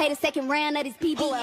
pay the second round of this people.